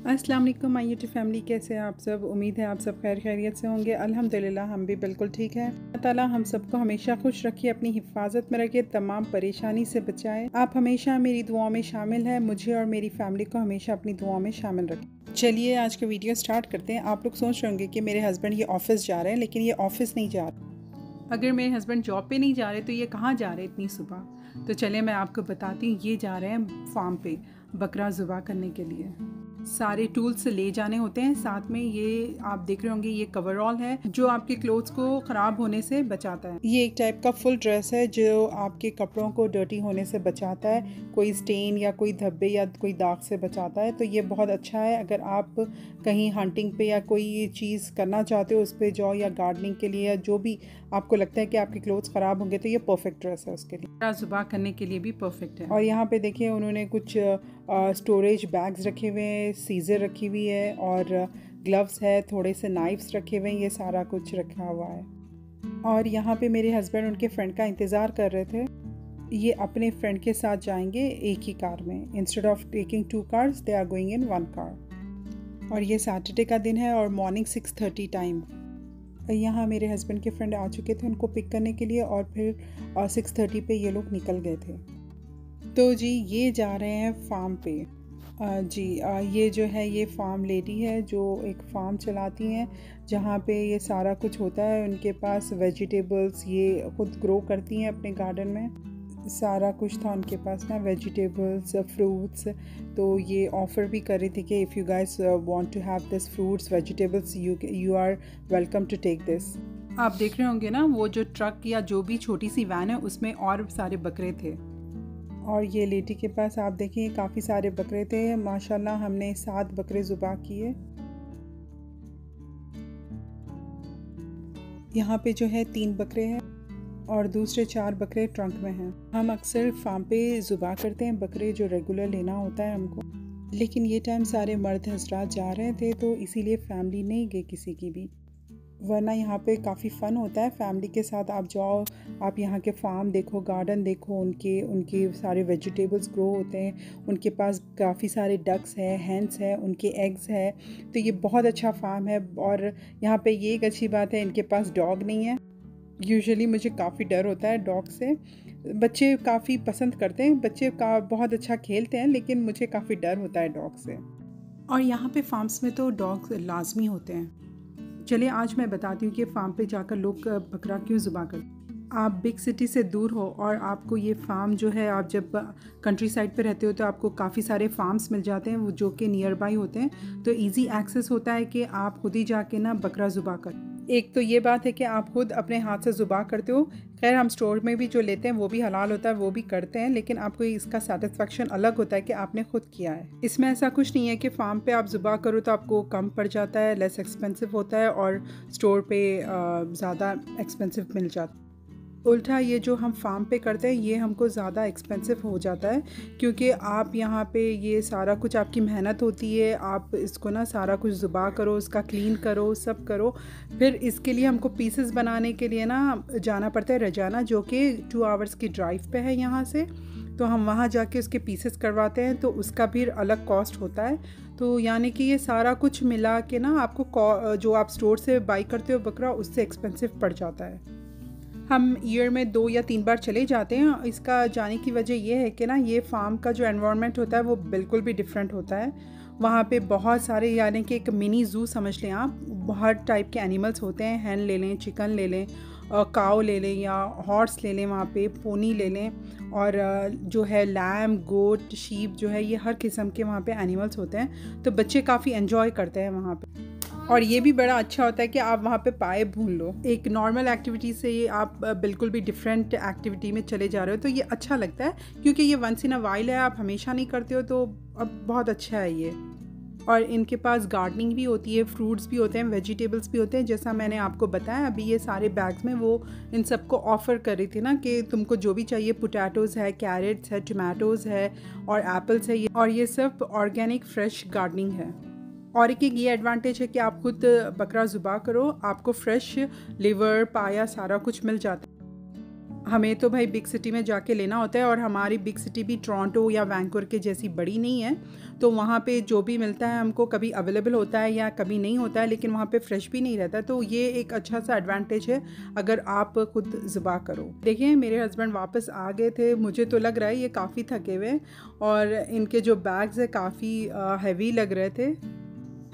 अस्सलाम वालेकुम, my YouTube family कैसे हैं आप सब? उम्मीद है आप सब खैर खैरियत से होंगे। अल्हम्दुलिल्लाह, हम भी बिल्कुल ठीक हैं। अल्लाह ताला हम सबको हमेशा खुश रखिए, अपनी हिफाजत में रखिए, तमाम परेशानी से बचाए। आप हमेशा मेरी दुआओं में शामिल हैं, मुझे और मेरी फैमिली को हमेशा अपनी दुआओं में शामिल रखें। चलिए, आज का वीडियो स्टार्ट करते हैं। आप लोग सोच रहे होंगे कि मेरे हस्बैंड ये ऑफ़िस जा रहे हैं, लेकिन ये ऑफ़िस नहीं जा रहे। अगर मेरे हस्बैंड जॉब पे नहीं जा रहे तो ये कहाँ जा रहे इतनी सुबह? तो चलिए, मैं आपको बताती हूँ, ये जा रहे हैं फार्म पे, बकरा ज़ुबा करने के लिए। सारे टूल्स ले जाने होते हैं। साथ में ये आप देख रहे होंगे, ये कवरऑल है, जो आपके क्लोथ्स को ख़राब होने से बचाता है। ये एक टाइप का फुल ड्रेस है, जो आपके कपड़ों को डर्टी होने से बचाता है, कोई स्टेन या कोई धब्बे या कोई दाग से बचाता है। तो ये बहुत अच्छा है, अगर आप कहीं हंटिंग पे या कोई चीज़ करना चाहते हो, उस पर जाओ या गार्डनिंग के लिए या जो भी आपको लगता है कि आपके क्लोथ्स ख़राब होंगे तो ये परफेक्ट ड्रेस है उसके लिए। जुबा करने के लिए भी परफेक्ट है। और यहाँ पे देखिए उन्होंने कुछ स्टोरेज बैग्स रखे हुए हैं सीज़र रखी हुई है और ग्लव्स है थोड़े से नाइफ्स रखे हुए हैं ये सारा कुछ रखा हुआ है। और यहाँ पे मेरे हस्बैंड उनके फ्रेंड का इंतज़ार कर रहे थे ये अपने फ्रेंड के साथ जाएँगे एक ही कार में। Instead of taking two cars they are going in one car और ये सैटरडे का दिन है और मॉर्निंग सिक्स थर्टी टाइम यहाँ मेरे हस्बैंड के फ्रेंड आ चुके थे उनको पिक करने के लिए और फिर सिक्स थर्टी पर ये लोग निकल गए थे। तो जी, ये जा रहे हैं फार्म पे। जी ये जो है ये फार्म लेडी है जो एक फार्म चलाती हैं, जहाँ पे ये सारा कुछ होता है। उनके पास वेजिटेबल्स ये खुद ग्रो करती हैं अपने गार्डन में। सारा कुछ था उनके पास ना वेजिटेबल्स फ्रूट्स तो ये ऑफ़र भी कर रही थी कि if you guys want to have this fruits vegetables you you are welcome to take this आप देख रहे होंगे ना वो जो ट्रक या जो भी छोटी सी वैन है उसमें और सारे बकरे थे। और ये लेडी के पास आप देखें काफ़ी सारे बकरे थे। माशाल्लाह हमने सात बकरे ज़ुबा किए। यहाँ पे जो है तीन बकरे हैं। और दूसरे चार बकरे ट्रंक में हैं। हम अक्सर फार्म पे ज़ुबा करते हैं, बकरे जो रेगुलर लेना होता है हमको। लेकिन ये टाइम सारे मर्द हजरात जा रहे थे तो इसीलिए फैमिली नहीं गई किसी की भी। वरना यहाँ पे काफ़ी फ़न होता है फैमिली के साथ। आप जाओ, आप यहाँ के फार्म देखो गार्डन देखो, उनके उनके सारे वेजिटेबल्स ग्रो होते हैं। उनके पास काफ़ी सारे डक्स हैं हैंड्स हैं, उनके एग्स है। तो ये बहुत अच्छा फार्म है और यहाँ पे ये एक अच्छी बात है, इनके पास डॉग नहीं है। यूजुअली मुझे काफ़ी डर होता है डॉग से। बच्चे काफ़ी पसंद करते हैं, बच्चे का बहुत अच्छा खेलते हैं, लेकिन मुझे काफ़ी डर होता है डॉग से। और यहाँ पे फार्म्स में तो डॉग लाजमी होते हैं। चलिए आज मैं बताती हूँ कि फार्म पे जाकर लोग बकरा क्यों ज़ुबा कर। आप बिग सिटी से दूर हो और आपको ये फार्म जो है, आप जब कंट्री साइड पे रहते हो तो आपको काफ़ी सारे फार्म्स मिल जाते हैं जो कि नियर बाई होते हैं। तो इजी एक्सेस होता है कि आप खुद ही जाके ना बकरा ज़ुबा कर। एक तो ये बात है कि आप खुद अपने हाथ से ज़ुबा करते हो। खैर, हम स्टोर में भी जो लेते हैं, वो भी हलाल होता है, वो भी करते हैं, लेकिन आपको इसका सेटिस्फेक्शन अलग होता है कि आपने खुद किया है। इसमें ऐसा कुछ नहीं है कि फार्म पे आप ज़ुबा करो तो आपको कम पड़ जाता है लेस एक्सपेंसिव होता है और स्टोर पे ज़्यादा एक्सपेंसिव मिल जाता है उल्टा ये जो हम फार्म पे करते हैं, ये हमको ज़्यादा एक्सपेंसिव हो जाता है, क्योंकि आप यहाँ पे ये सारा कुछ आपकी मेहनत होती है, आप इसको ना सारा कुछ ज़ुबा करो उसका क्लीन करो, सब करो। फिर इसके लिए हमको पीसेस बनाने के लिए ना जाना पड़ता है रजाना, जो कि टू आवर्स की ड्राइव पे है यहाँ से। तो हम वहाँ जाके उसके पीसेस करवाते हैं तो उसका भी अलग कॉस्ट होता है। तो यानी कि ये सारा कुछ मिला के ना आपको जो आप स्टोर से बाई करते हो बकरा, उससे एक्सपेंसिव पड़ जाता है। हम ईयर में दो या तीन बार चले जाते हैं। इसका जाने की वजह यह है कि ना, ये फार्म का जो एनवायरनमेंट होता है, वो बिल्कुल भी डिफरेंट होता है। वहाँ पे बहुत सारे, यानी कि एक मिनी ज़ू समझ लें आप, बहुत टाइप के एनिमल्स होते हैं। हैन ले लें चिकन ले लें काओ ले लें या हॉर्स ले लें वहाँ पे पोनी ले लें। और जो है लैम गोट शीप जो है, ये हर किस्म के वहाँ पे एनिमल्स होते हैं। तो बच्चे काफ़ी एंजॉय करते हैं वहाँ पे। और ये भी बड़ा अच्छा होता है कि आप वहाँ पे पाए भूल लो। एक नॉर्मल एक्टिविटी से आप बिल्कुल भी डिफरेंट एक्टिविटी में चले जा रहे हो तो ये अच्छा लगता है, क्योंकि ये वंस इन अ वाइल है, आप हमेशा नहीं करते हो तो अब बहुत अच्छा है ये। और इनके पास गार्डनिंग भी होती है फ्रूट्स भी होते हैं वेजिटेबल्स भी होते हैं, जैसा मैंने आपको बताया, अभी ये सारे बैग्स में वो इन सबको ऑफ़र कर रही थी ना कि तुमको जो भी चाहिए पोटैटोज़ है कैरेट्स है टमाटोज़ है और एप्पल्स है ये। और ये सब ऑर्गेनिक फ्रेश गार्डनिंग है। और एक ये एडवांटेज है कि आप खुद बकरा ज़ुबा करो, आपको फ्रेश लिवर पाया सारा कुछ मिल जाता है। हमें तो भाई बिग सिटी में जाके लेना होता है और हमारी बिग सिटी भी टोरंटो या वैंकूवर के जैसी बड़ी नहीं है। तो वहाँ पे जो भी मिलता है, हमको कभी अवेलेबल होता है या कभी नहीं होता है, लेकिन वहाँ पे फ्रेश भी नहीं रहता तो ये एक अच्छा सा एडवांटेज है, अगर आप खुद ज़बा करो। देखिए, मेरे हस्बैंड वापस आ गए थे, मुझे तो लग रहा है ये काफ़ी थके हुए और इनके जो बैग्स है काफ़ी हैवी लग रहे थे।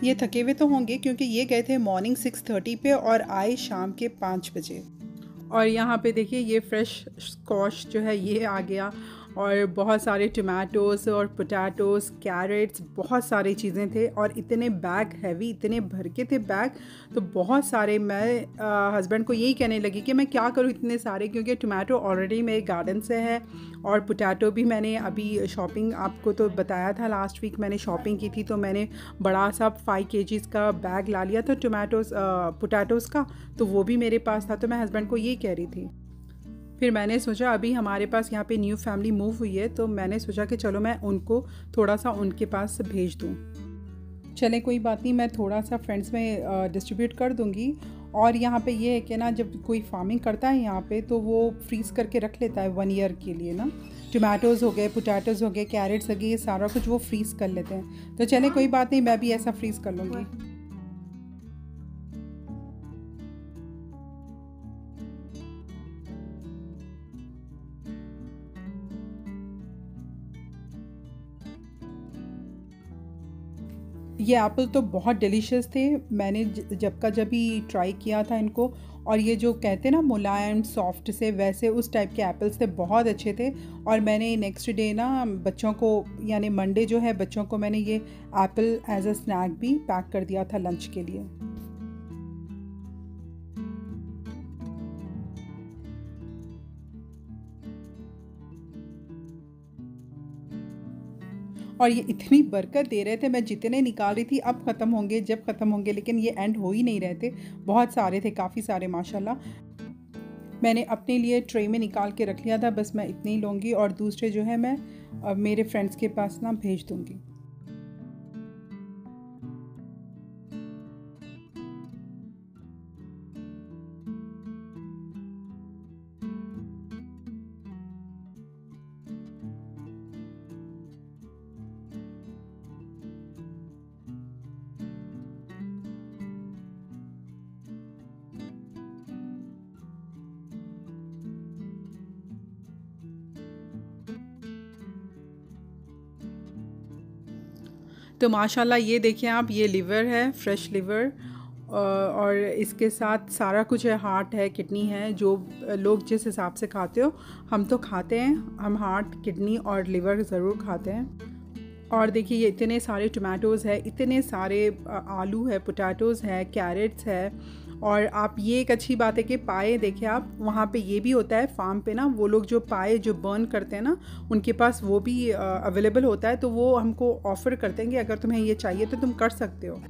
ये थके हुए तो होंगे क्योंकि ये गए थे मॉर्निंग सिक्स थर्टी पे और आए शाम के पाँच बजे। और यहाँ पे देखिए ये फ्रेश स्कॉश जो है, ये आ गया। और बहुत सारे टमाटोज़ और पोटैटोज़ कैरेट्स बहुत सारी चीज़ें थे और इतने बैग हैवी इतने भर के थे बैग तो बहुत सारे मैं हस्बैंड को यही कहने लगी कि मैं क्या करूँ इतने सारे क्योंकि टमाटो ऑलरेडी मेरे गार्डन से है और पोटैटो भी मैंने अभी शॉपिंग आपको तो बताया था लास्ट वीक मैंने शॉपिंग की थी तो मैंने बड़ा सा फाइव के का बैग ला लिया था टोमेटोज़ पोटैटोज़ का तो वो भी मेरे पास था तो मैं हस्बैंड को यही कह रही थी। फिर मैंने सोचा, अभी हमारे पास यहाँ पे न्यू फैमिली मूव हुई है तो मैंने सोचा कि चलो मैं उनको थोड़ा सा उनके पास भेज दूँ। चले, कोई बात नहीं, मैं थोड़ा सा फ्रेंड्स में डिस्ट्रीब्यूट कर दूँगी। और यहाँ पे ये है कि ना, जब कोई फ़ार्मिंग करता है यहाँ पे तो वो फ्रीज़ करके रख लेता है वन ईयर के लिए ना। टमाटोज़ हो गए पोटैटोज़ हो गए कैरेट्स हो गए, ये सारा कुछ वो फ्रीज़ कर लेते हैं। तो चले, कोई बात नहीं, मैं भी ऐसा फ्रीज़ कर लूँगी। ये एप्पल तो बहुत डिलीशियस थे। मैंने जब का जब ही ट्राई किया था इनको, और ये जो कहते ना, मुलायम सॉफ्ट से, वैसे उस टाइप के एप्पल्स थे, बहुत अच्छे थे। और मैंने नेक्स्ट डे ना, बच्चों को, यानी मंडे जो है, बच्चों को मैंने ये एप्पल एज अ स्नैक भी पैक कर दिया था लंच के लिए। और ये इतनी बरकत दे रहे थे, मैं जितने निकाल रही थी, अब ख़त्म होंगे, जब ख़त्म होंगे, लेकिन ये एंड हो ही नहीं रहे थे। बहुत सारे थे, काफ़ी सारे, माशाल्लाह। मैंने अपने लिए ट्रे में निकाल के रख लिया था, बस मैं इतने ही लूँगी और दूसरे जो है, मैं मेरे फ्रेंड्स के पास ना भेज दूँगी। तो माशाल्लाह ये देखें आप, ये लीवर है फ्रेश लीवर और इसके साथ सारा कुछ है हार्ट है किडनी है, जो लोग जिस हिसाब से खाते हो, हम तो खाते हैं, हम हार्ट किडनी और लीवर ज़रूर खाते हैं। और देखिए, ये इतने सारे टमाटोज़ है, इतने सारे आलू है पोटैटोज़ है कैरेट्स है और आप ये एक अच्छी बात है कि पाए देखिए आप, वहाँ पे ये भी होता है फार्म पे ना, वो लोग जो पाए जो बर्न करते हैं ना, उनके पास वो भी अवेलेबल होता है तो वो हमको ऑफ़र करते हैं कि अगर तुम्हें ये चाहिए तो तुम कर सकते हो।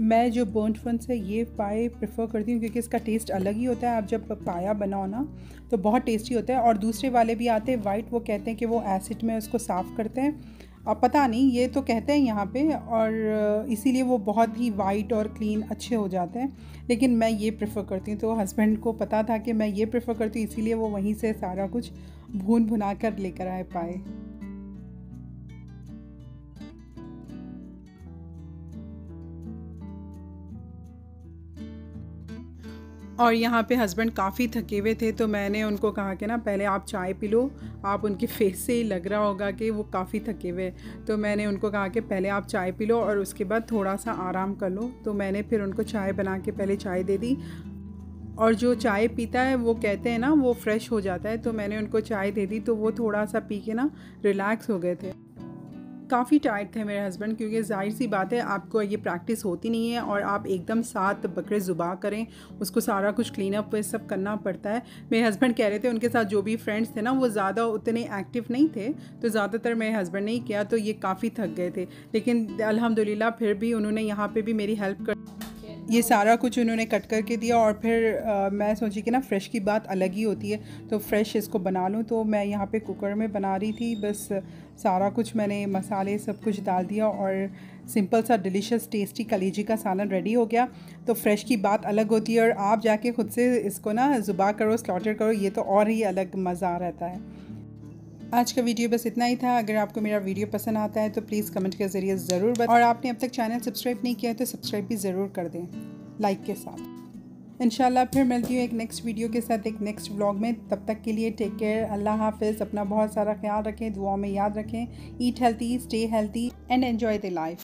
मैं जो बर्न फन से ये पाए प्रेफर करती हूँ क्योंकि इसका टेस्ट अलग ही होता है। आप जब पाया बनाओ ना तो बहुत टेस्टी होता है और दूसरे वाले भी आते हैं वाइट वो कहते हैं कि वो एसिड में उसको साफ़ करते हैं। अब पता नहीं, ये तो कहते हैं यहाँ पे और इसीलिए वो बहुत ही वाइट और क्लीन अच्छे हो जाते हैं। लेकिन मैं ये प्रेफर करती हूँ तो हस्बैंड को पता था कि मैं ये प्रेफर करती हूँ, इसीलिए वो वहीं से सारा कुछ भून भुना कर लेकर आए पाए। और यहाँ पे हस्बैंड काफ़ी थके हुए थे तो मैंने उनको कहा कि ना, पहले आप चाय पी लो। आप उनके फेस से ही लग रहा होगा कि वो काफ़ी थके हुए तो मैंने उनको कहा कि, पहले आप चाय पी लो और उसके बाद थोड़ा सा आराम कर लो। तो मैंने फिर उनको चाय बना के पहले चाय दे दी। और जो चाय पीता है, वो कहते हैं ना, वो फ्रेश हो जाता है। तो मैंने उनको चाय दे दी तो वो थोड़ा सा पी के ना रिलैक्स हो गए थे। काफ़ी टाइट थे मेरे हस्बैंड क्योंकि ज़ाहिर सी बात है, आपको ये प्रैक्टिस होती नहीं है और आप एकदम साथ बकरे ज़ुबा करें, उसको सारा कुछ क्लीन अप सब करना पड़ता है। मेरे हस्बैंड कह रहे थे, उनके साथ जो भी फ्रेंड्स थे ना, वो ज़्यादा उतने एक्टिव नहीं थे तो ज़्यादातर मेरे हस्बैंड ने ही किया तो ये काफ़ी थक गए थे। लेकिन अलहमदिल्ला फिर भी उन्होंने यहाँ पर भी मेरी हेल्प कर ये सारा कुछ उन्होंने कट करके दिया और फिर आ, मैं सोची कि ना फ़्रेश की बात अलग ही होती है। तो फ़्रेश इसको बना लूँ तो मैं यहाँ पे कुकर में बना रही थी। बस सारा कुछ मैंने मसाले सब कुछ डाल दिया और सिंपल सा डिलीशियस टेस्टी कलेजी का सालन रेडी हो गया। तो फ़्रेश की बात अलग होती है और आप जाके ख़ुद से इसको ना ज़ुबा करो स्लॉटर करो ये तो और ही अलग मज़ा रहता है। आज का वीडियो बस इतना ही था। अगर आपको मेरा वीडियो पसंद आता है तो प्लीज़ कमेंट के ज़रिए ज़रूर बताएँ और आपने अब तक चैनल सब्सक्राइब नहीं किया है तो सब्सक्राइब भी ज़रूर कर दें लाइक के साथ। इनशाला फिर मिलती हूँ एक नेक्स्ट वीडियो के साथ, एक नेक्स्ट व्लॉग में। तब तक के लिए टेक केयर अल्लाह हाफिज़। अपना बहुत सारा ख्याल रखें दुआ में याद रखें। Eat healthy stay healthy and enjoy the life